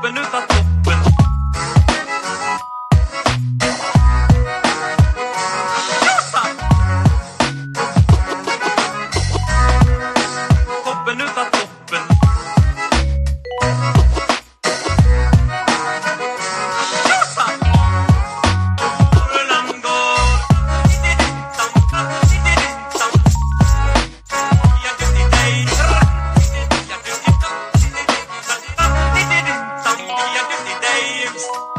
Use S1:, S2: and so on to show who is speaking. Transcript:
S1: beneath Cristo.